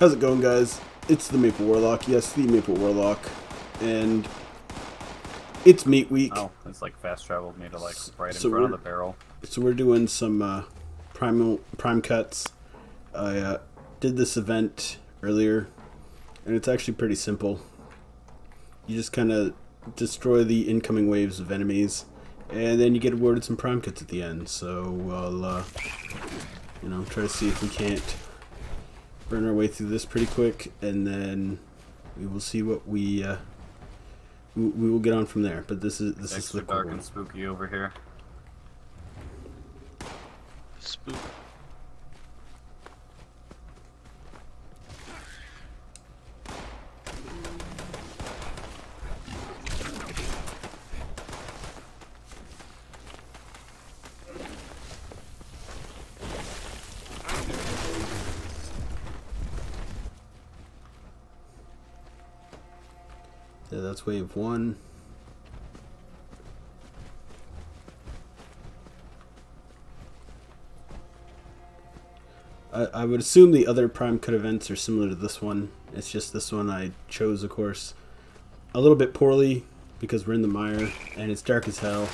How's it going, guys? It's the Maple Warlock. Yes, the Maple Warlock. And it's meat week. Oh, it's like fast traveled me to like right in So front of the barrel. So we're doing some uh, primal prime cuts. I uh, did this event earlier, and it's actually pretty simple. You just kind of destroy the incoming waves of enemies, and then you get awarded some prime cuts at the end. So I'll, uh, you know, try to see if we can't burn our way through this pretty quick, and then we will see what we uh, we, we will get on from there. But this is this is Extra the dark core and spooky over here. Yeah, that's wave one. I, I would assume the other Prime Cut events are similar to this one. It's just this one I chose, of course, a little bit poorly because we're in the mire and it's dark as hell.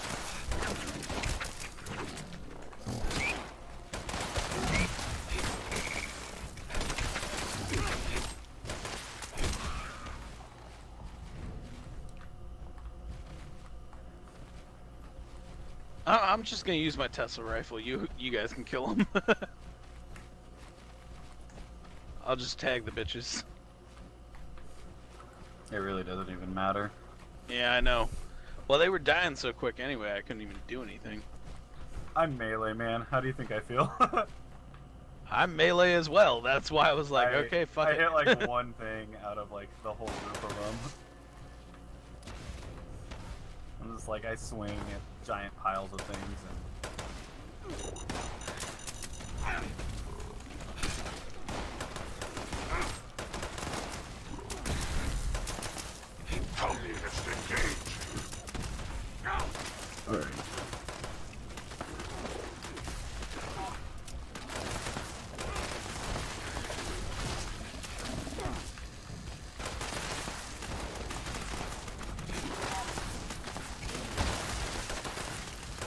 I'm just gonna use my Tesla rifle. You you guys can kill them. I'll just tag the bitches. It really doesn't even matter. Yeah, I know. Well, they were dying so quick anyway. I couldn't even do anything. I'm melee man. How do you think I feel? I'm melee as well. That's why I was like, I- okay, fuck it. I it. hit like one thing out of like the whole group of them. I'm like I swing at giant piles of things and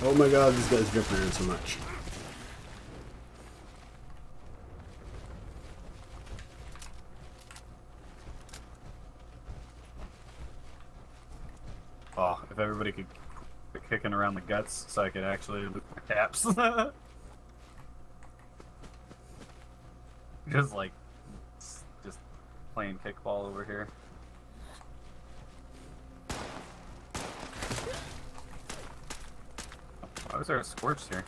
Oh my god, this guy's jumping around so much. oh, if everybody could quit kicking around the guts so I could actually loot my caps. just like just playing kickball over here. Why was there a scorch here?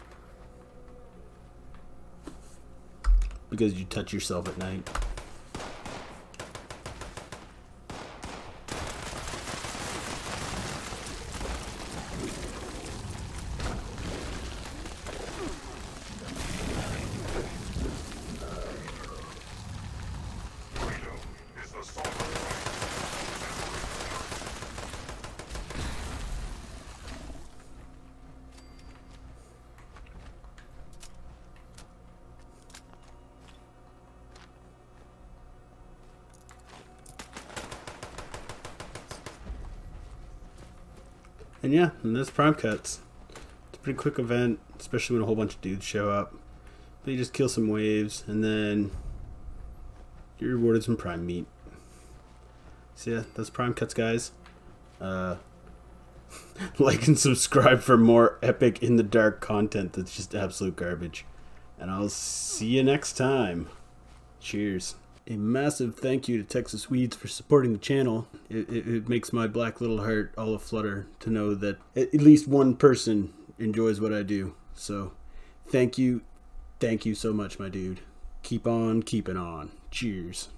Because you touch yourself at night. And yeah, and that's Prime Cuts. It's a pretty quick event, especially when a whole bunch of dudes show up. But you just kill some waves, and then you're rewarded some Prime meat. So yeah, that's Prime Cuts, guys. Uh, like and subscribe for more epic in the dark content that's just absolute garbage. And I'll see you next time. Cheers. A massive thank you to Texas Weeds for supporting the channel. It, it, it makes my black little heart all aflutter to know that at at least one person enjoys what I do. So, thank you, thank you so much, my dude. Keep on keeping on. Cheers.